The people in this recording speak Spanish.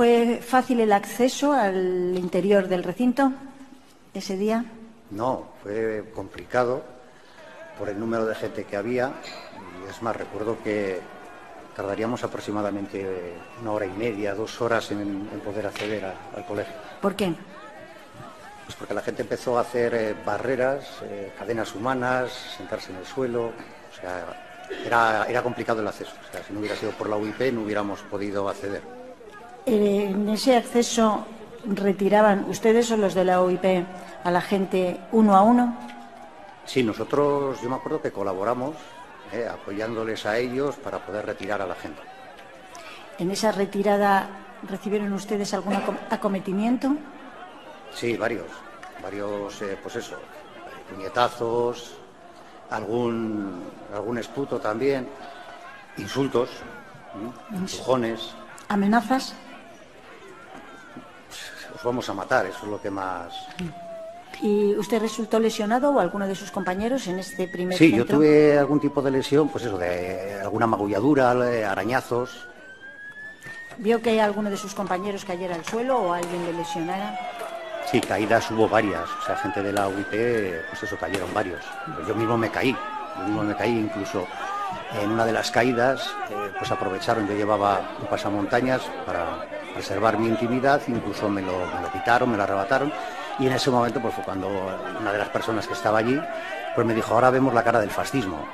¿Fue fácil el acceso al interior del recinto ese día? No, fue complicado por el número de gente que había. Y es más, recuerdo que tardaríamos aproximadamente una hora y media, dos horas en, en poder acceder a- al colegio. ¿Por qué? Pues porque la gente empezó a hacer eh, barreras, eh, cadenas humanas, sentarse en el suelo. O sea, era, era complicado el acceso. O sea, si no hubiera sido por la UIP no hubiéramos podido acceder. En ese acceso retiraban ustedes o los de la OIP a la gente uno a uno. Sí, nosotros, yo me acuerdo que colaboramos eh, apoyándoles a ellos para poder retirar a la gente. ¿En esa retirada recibieron ustedes algún acom- acometimiento? Sí, varios, varios, eh, pues eso, puñetazos, algún, algún esputo también, insultos, empujones, ¿Amenazas? Os vamos a matar, eso es lo que más... ¿Y usted resultó lesionado o alguno de sus compañeros en este primer Sí, yo tuve algún tipo de lesión, pues eso, de alguna magulladura, eh, arañazos. ¿Vio que alguno de sus compañeros cayera al suelo o alguien le lesionara? Sí, caídas hubo varias, o sea, gente de la UIP, pues eso, cayeron varios. Pues yo mismo me caí, yo mismo me caí, incluso en una de las caídas, eh, pues aprovecharon, yo llevaba un pasamontañas para preservar mi intimidad, incluso me lo, quitaron, me lo arrebataron, y en ese momento pues fue cuando una de las personas que estaba allí, pues me dijo, ahora vemos la cara del fascismo.